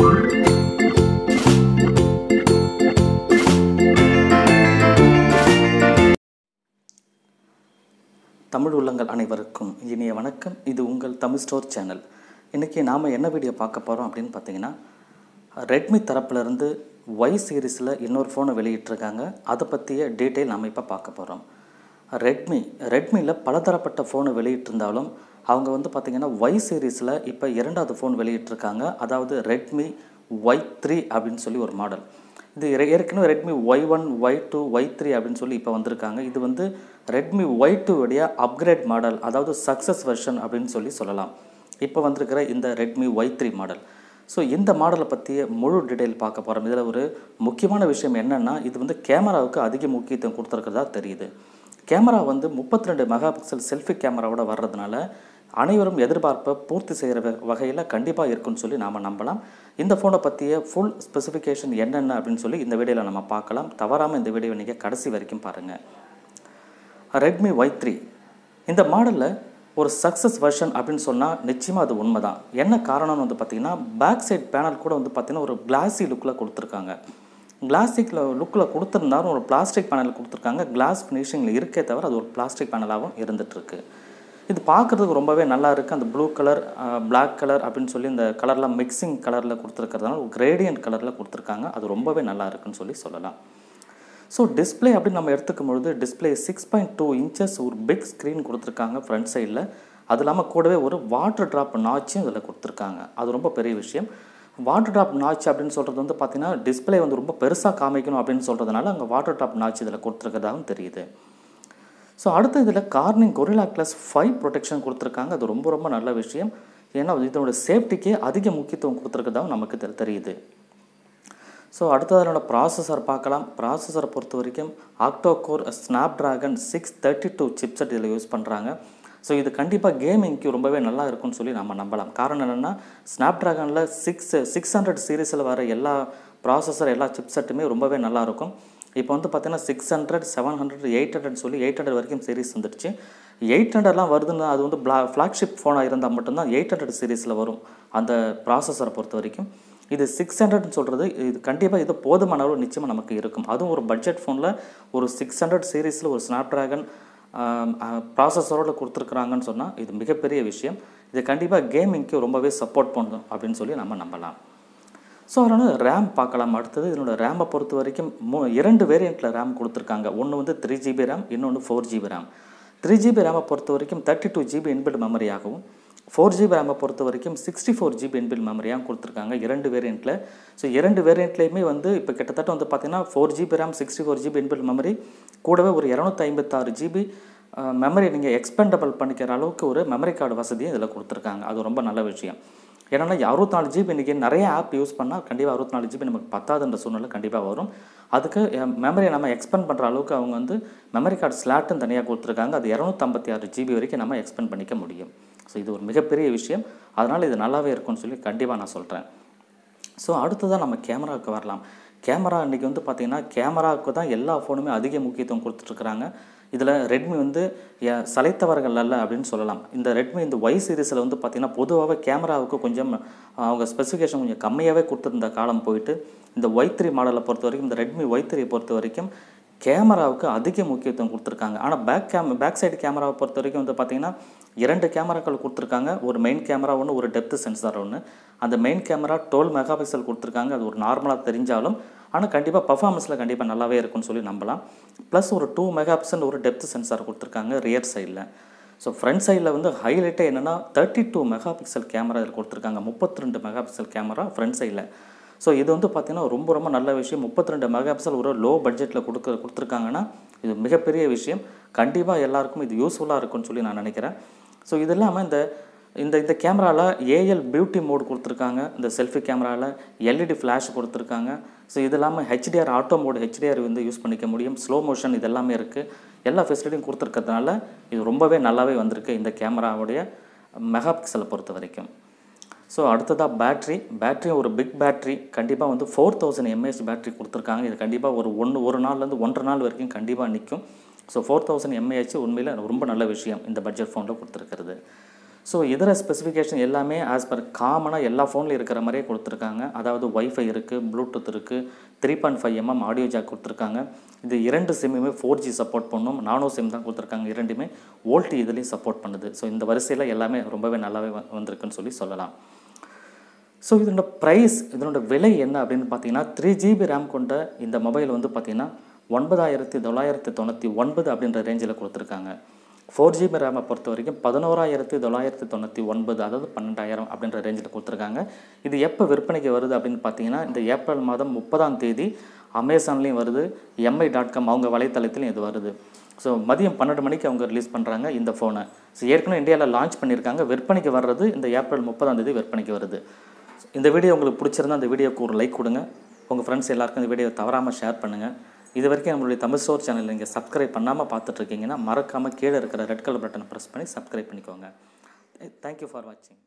தமிழ் உள்ளங்கள் அனைவருக்கும் இனிய வணக்கம். இது உங்கள் தமிழ் ஸ்டோர் சேனல். இன்றைக்கி நாம் என்ன வீடியோ பார்க்க போகிறோம் அப்படின்னு பார்த்தீங்கன்னா ரெட்மி தரப்புலேருந்து ஒய் சீரீஸில் இன்னொரு ஃபோனை வெளியிட்டிருக்காங்க. அதை பற்றிய டீட்டெயில் நாம் இப்போ பார்க்க போகிறோம் ரெட்மி ரெட்மியில் பலதரப்பட்ட ஃபோனை வெளியிட்டிருந்தாலும் அவங்க வந்து பார்த்திங்கன்னா ஒய் சீரீஸில் இப்போ இரண்டாவது ஃபோன் வெளியிட்டிருக்காங்க. அதாவது ரெட்மி ஒய் த்ரீ அப்படின்னு சொல்லி ஒரு மாடல் இது ஏ- ஏற்கனவே Redmi Y one Y two Y three அப்படின்னு சொல்லி இப்போ வந்திருக்காங்க. இது வந்து ரெட்மி ஒய் டூவுடைய அப்கிரேட் மாடல் அதாவது சக்ஸஸ் வெர்ஷன் அப்படின்னு சொல்லி சொல்லலாம். இப்போ வந்திருக்கிற இந்த Redmi Y three model so இந்த மாடலை பற்றிய முழு டீட்டெயில் பார்க்க போகிறோம் இதில் ஒரு முக்கியமான விஷயம் என்னென்னா இது வந்து கேமராவுக்கு அதிக முக்கியத்துவம் கொடுத்துருக்கிறதா தெரியுது. கேமரா வந்து 32 ரெண்டு மெகா பிக்சல் செல்ஃபி கேமராவோட வர்றதுனால அனைவரும் எதிர்பார்ப்பை பூர்த்தி செய்கிற வகையில் கண்டிப்பாக இருக்குன்னு சொல்லி நாம் நம்பலாம். இந்த ஃபோனை பற்றிய ஃபுல் ஸ்பெசிஃபிகேஷன் என்னென்ன அப்படின்னு சொல்லி இந்த வீடியோவில் நம்ம பார்க்கலாம். தவறாமல் இந்த வீடியோவை நீங்கள் கடைசி வரைக்கும் பாருங்கள் ரெட்மி ஒய் த்ரீ இந்த மாடலில் ஒரு சக்ஸஸ் வெர்ஷன் அப்படின்னு சொன்னால் நிச்சயமாக அது உண்மை தான் என்ன காரணம்னு வந்து பார்த்திங்கன்னா பேக் சைட் பேனல் கூட வந்து பார்த்திங்கன்னா ஒரு கிளாஸி லுக்கில் கொடுத்துருக்காங்க. கிளாசிக்கில் லுக்கில் கொடுத்துருந்தாலும் ஒரு பிளாஸ்டிக் பேனல் கொடுத்துருக்காங்க. கிளாஸ் ஃபினிஷிங்கில் இருக்கே தவிர அது ஒரு பிளாஸ்டிக் பேனலாகவும் இருந்துகிட்ருக்கு இது பார்க்குறதுக்கு ரொம்பவே நல்லா இருக்குது அந்த ப்ளூ கலர் பிளாக் கலர் அப்படின்னு சொல்லி இந்த கலர்லாம் மிக்சிங் கலரில் கொடுத்துருக்கிறதுனால ஒரு கிரேடியன்ட் கலரில் கொடுத்துருக்காங்க. அது ரொம்பவே நல்லா இருக்குன்னு சொல்லி சொல்லலாம். ஸோ டிஸ்பிளே அப்படின்னு நம்ம எடுத்துக்கும் பொழுது display six point two inches ஒரு பிக் ஸ்க்ரீன் கொடுத்துருக்காங்க ஃப்ரண்ட் சைடில் அது இல்லாமல் கூடவே ஒரு வாட்டர் ட்ராப் நாச்சும் இதில் கொடுத்துருக்காங்க. அது ரொம்ப பெரிய விஷயம். வாட்டர் ட்ராப் நாச் அப்படின்னு சொல்கிறது வந்து பார்த்திங்கன்னா டிஸ்ப்ளே வந்து ரொம்ப பெருசாக காமிக்கணும் அப்படின்னு சொல்கிறதுனால அங்கே வாட்டர் ட்ராப் நாச் இதில் கொடுத்துருக்கதாகவும் தெரியுது. ஸோ அடுத்து இதில் Corning Gorilla Glass five protection கொடுத்துருக்காங்க. அது ரொம்ப ரொம்ப நல்ல விஷயம். ஏன்னா இதனோட சேஃப்டிக்கே அதிக முக்கியத்துவம் கொடுத்துருக்கதாகவும் நமக்கு தெரியுது. ஸோ அடுத்தது அதனோட ப்ராசஸர் பார்க்கலாம். ப்ராசஸரை பொறுத்த வரைக்கும் octacore Snapdragon six thirty two chipset இதில் யூஸ் பண்ணுறாங்க ஸோ இது கண்டிப்பாக கேமிங்க்கு ரொம்பவே நல்லா இருக்கும்னு சொல்லி நம்ம நம்பலாம். காரணம் என்னென்னா ஸ்னாப் ட்ராகனில் சிக்ஸ் சிக்ஸ் ஹண்ட்ரட் சீரீஸில் வர எல்லா ப்ராசஸர் எல்லா சிப்செட்டுமே ரொம்பவே நல்லாயிருக்கும் இப்போ வந்து பார்த்தீங்கன்னா six hundred seven hundred eight hundred சொல்லி எயிட் ஹண்ட்ரட் வரைக்கும் சீரிஸ் வந்துடுச்சு எயிட் ஹண்ட்ரட்லாம் வருதுன்னா அது வந்து பிளா ஃப்ளாக்ஷிப் ஃபோனாக இருந்தால் மட்டும்தான் எயிட் ஹண்ட்ரட் சீரீஸில் வரும் அந்த ப்ராசஸரை பொறுத்த வரைக்கும். இது சிக்ஸ் ஹண்ட்ரட்னு சொல்கிறது இது கண்டிப்பாக இது போதுமான அளவு நிச்சயமாக நமக்கு இருக்கும். அதுவும் ஒரு பட்ஜெட் ஃபோனில் ஒரு சிக்ஸ் ஹண்ட்ரட் சீரீஸில் ஒரு ஸ்னாப் ட்ராகன் ப்ராசஸரோடு கொடுத்துருக்குறாங்கன்னு சொன்னால் இது மிகப்பெரிய விஷயம். இது கண்டிப்பாக கேமிங்க்கு ரொம்பவே சப்போர்ட் பண்ணும் அப்படின்னு சொல்லி நம்ம நம்பலாம். ஸோ அதனால் ரேம் பார்க்கலாம். அடுத்தது இதனோட ரேமை பொறுத்த வரைக்கும் மூ இரண்டு வேரியண்ட்டில் ரேம் கொடுத்துருக்காங்க. ஒன்று வந்து த்ரீ ஜிபி ரேம் இன்னொன்று four GB RAM three GB ரேமை பொறுத்த வரைக்கும் தேர்ட்டி டூ ஜிபி இன்பில்ட் மெமரியாகவும் ஃபோர் ஜிபி ரேமை பொறுத்த வரைக்கும் சிக்ஸ்டி ஃபோர் ஜிபி என்பில் மெமரியாக கொடுத்துருக்காங்க. இரண்டு வேரியண்ட்டில் ஸோ இரண்டு வேரியண்ட்லேயுமே வந்து இப்போ கிட்டத்தட்ட வந்து பார்த்தீங்கன்னா four GB RAM sixty four GB inbuilt memory கூடவே ஒரு இரநூத்தி ஐம்பத்தாறு ஜிபி மெமரி நீங்கள் எக்ஸ்பெண்டபிள் பண்ணிக்கிற அளவுக்கு ஒரு மெமரி கார்டு வசதியும் இதில் கொடுத்துருக்காங்க. அது ரொம்ப நல்ல விஷயம். ஏன்னா அறுபத்தி நாலு ஜிபி இன்றைக்கி நிறைய ஆப் யூஸ் பண்ணால் கண்டிப்பாக அறுபத்தி நாலு ஜிபி நமக்கு பத்தாதுன்ற சூழ்நிலை கண்டிப்பாக வரும். அதுக்கு மெமரியை நம்ம எக்ஸ்பெண்ட் பண்ணுற அளவுக்கு அவங்க வந்து மெமரி கார்டு ஸ்லாட்டும் தனியாக கொடுத்துருக்காங்க. அது இரநூத்தம்பத்தி ஆறு ஜிபி வரைக்கும் நம்ம எக்ஸ்பெண்ட் பண்ணிக்க முடியும். ஸோ இது ஒரு மிகப்பெரிய விஷயம். அதனால் இது நல்லாவே இருக்கும்னு சொல்லி கண்டிப்பாக நான் சொல்கிறேன் ஸோ அடுத்ததாக நம்ம கேமராவுக்கு வரலாம். கேமரா இன்றைக்கி வந்து பார்த்திங்கன்னா கேமராவுக்கு தான் எல்லா ஃபோனுமே அதிக முக்கியத்துவம் கொடுத்துட்ருக்குறாங்க. இதில் ரெட்மி வந்து சலைத்தவர்கள் அல்ல அப்படின்னு சொல்லலாம். இந்த ரெட்மி இந்த ஒய் சீரீஸில் வந்து பார்த்திங்கன்னா பொதுவாகவே கேமராவுக்கு கொஞ்சம் அவங்க ஸ்பெசிஃபிகேஷன் கொஞ்சம் கம்மியாகவே கொடுத்துருந்த காலம் போயிட்டு இந்த ஒய் த்ரீ மாடலை பொறுத்த வரைக்கும் இந்த ரெட்மி ஒய் த்ரீ பொறுத்த வரைக்கும் கேமராவுக்கு அதிக முக்கியத்துவம் கொடுத்துருக்காங்க. ஆனால் பேக் கேம் பேக் சைடு கேமராவை பொறுத்த வரைக்கும் வந்து பார்த்திங்கன்னா இரண்டு கேமராக்கள் கொடுத்துருக்காங்க. ஒரு மெயின் கேமரா ஒன்று ஒரு டெப்த் சென்சார் ஒன்று அந்த main camera dual mega pixel கொடுத்துருக்காங்க. அது ஒரு நார்மலாக தெரிஞ்சாலும் ஆனால் கண்டிப்பாக பர்ஃபார்மன்ஸில் கண்டிப்பாக நல்லாவே இருக்கும்னு சொல்லி நம்பலாம். ப்ளஸ் ஒரு டூ மெகா பிக்சல் ஒரு டெப்த் சென்சார் கொடுத்துருக்காங்க ரியர் சைடில் ஸோ ஃப்ரண்ட் சைடில் வந்து ஹைலைட்டே என்னென்னா thirty two mega pixel camera இதில் கொடுத்துருக்காங்க. முப்பத்தி ரெண்டு மெகா பிக்சல் கேமரா ஃப்ரண்ட் சைடில் ஸோ இது வந்து பார்த்திங்கன்னா ரொம்ப ரொம்ப நல்ல விஷயம். முப்பத்தி ரெண்டு மெகா பிக்சல் ஒரு லோ பட்ஜெட்டில் கொடுக்க கொடுத்துருக்காங்கன்னா இது மிகப்பெரிய விஷயம். கண்டிப்பாக எல்லாருக்கும் இது யூஸ்ஃபுல்லாக இருக்கும்னு சொல்லி நான் நினைக்கிறேன். ஸோ இது இல்லாமல் இந்த இந்த இந்த கேமராவில் ஏஎல் பியூட்டி மோட் கொடுத்துருக்காங்க. இந்த செல்ஃபி கேமராவில் எல்இடி ஃப்ளாஷ் கொடுத்துருக்காங்க. ஸோ இது இல்லாமல் ஹெச்டிஆர் ஆட்டோ மோட் ஹெச்டிஆர் வந்து யூஸ் பண்ணிக்க முடியும். ஸ்லோ மோஷன் இது எல்லாமே இருக்குது எல்லா ஃபெசிலிட்டியும் கொடுத்துருக்கிறதுனால இது ரொம்பவே நல்லாவே வந்திருக்கு இந்த கேமராவுடைய மெகா பிக்சலை பொறுத்த வரைக்கும் ஸோ அடுத்ததாக பேட்ரி பேட்ரி ஒரு பிக் பேட்ரி கண்டிப்பாக வந்து ஃபோர் தௌசண்ட் எம்ஏஹெச் பேட்ரி கொடுத்துருக்காங்க. இது கண்டிப்பாக ஒரு ஒன்று ஒரு நாள்லேருந்து ஒன்றரை நாள் வரைக்கும் கண்டிப்பாக நிற்கும் ஸோ ஃபோர் தௌசண்ட் எம்ஏஹெச் உண்மையில் ரொம்ப நல்ல விஷயம் இந்த பட்ஜெட் ஃபோனில் கொடுத்துருக்கிறது. ஸோ இதர ஸ்பெசிஃபிகேஷன் எல்லாமே ஆஸ் பர் காமனாக எல்லா ஃபோனில் இருக்கிற மாதிரியே கொடுத்துருக்காங்க. அதாவது ஒய்ஃபை இருக்குது ப்ளூடூத் இருக்குது three point five mm audio jack கொடுத்துருக்காங்க. இது இரண்டு சிம்முமே ஃபோர் ஜி சப்போர்ட் பண்ணும். நானோ சிம் தான் கொடுத்துருக்காங்க இரண்டுமே. ஓல்டி இதுலேயும் சப்போர்ட் பண்ணுது. ஸோ இந்த வரிசையில் எல்லாமே ரொம்பவே நல்லாவே வந்திருக்குன்னு சொல்லி சொல்லலாம். ஸோ இதனோட ப்ரைஸ் இதனோட விலை என்ன அப்படின்னு பார்த்தீங்கன்னா த்ரீ ஜிபி ரேம் கொண்ட இந்த மொபைல் வந்து பார்த்தீங்கன்னா ஒன்பதாயிரத்தி தொள்ளாயிரத்தி தொண்ணூற்றி ஒன்பது அப்படின்ற ரேஞ்சில் கொடுத்துருக்காங்க. ஃபோர் ஜிபி ரேமை பொறுத்த வரைக்கும் பதினோராயிரத்தி தொள்ளாயிரத்தி தொண்ணூற்றி ஒன்பது அதாவது பன்னெண்டாயிரம் அப்படின்ற ரேஞ்சில் கொடுத்துருக்காங்க. இது எப்போ விற்பனைக்கு வருது அப்படின்னு பார்த்தீங்கன்னா இந்த ஏப்ரல் மாதம் முப்பதாம் தேதி அமேசான்லேயும் வருது எம்ஐ டாட் காம் அவங்க வலைத்தளத்திலையும் இது வருது. ஸோ மதியம் பன்னெண்டு மணிக்கு அவங்க ரிலீஸ் பண்ணுறாங்க இந்த ஃபோனை ஸோ ஏற்கனவே இந்தியாவில் லான்ச் பண்ணியிருக்காங்க விற்பனைக்கு வர்றது இந்த ஏப்ரல் முப்பதாம் தேதி விற்பனைக்கு வருது. இந்த வீடியோ உங்களுக்கு பிடிச்சிருந்தா அந்த வீடியோக்கு ஒரு லைக் கொடுங்க. உங்கள் ஃப்ரெண்ட்ஸ் எல்லாருக்கும் இந்த வீடியோ தவறாமல் ஷேர் பண்ணுங்கள் இது வரைக்கும் நம்மளுடைய தமிழ் ஸ்டோர் சேனல் நீங்கள் சப்ஸ்கிரைப் பண்ணாமல் பார்த்துட்ருக்கீங்கன்னா மறக்காமல் கீழே இருக்கிற ரெட் கலர் பட்டனை ப்ரெஸ் பண்ணி சப்ஸ்கிரைப் பண்ணிக்கோங்க. தேங்க்யூ ஃபார் வாட்சிங்